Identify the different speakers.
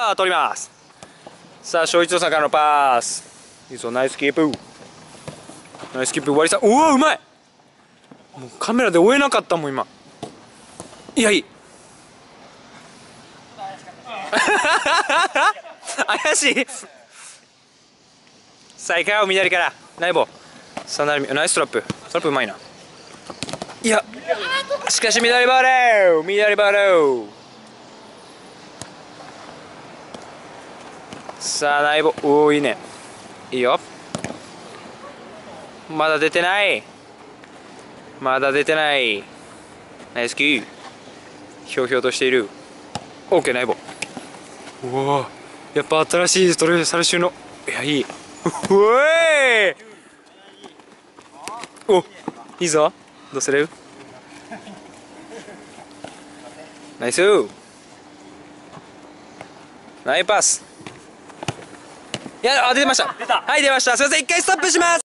Speaker 1: さあ取ります。さあ正一郎さんからのパス。いいぞナイスキープ。ナイスキープ終わりさ。うわうまい。もうカメラで追えなかったもん今。いやいい。怪しい。さあ行かよ左から。ナイボさあなるナイストラップ。トラップうまいな。いやしかし左バレー左バレーさあナイボおおいいね。いいよ。まだ出てない。まだ出てない。ナイスキー。ひょうひょうとしている。OK ナイボうわやっぱ新しいトレサルシュの。いやいい。うえおいいぞ。どうする？ナイス。ナイパス。やあ出てました。はい出ました。すいません。一回ストップします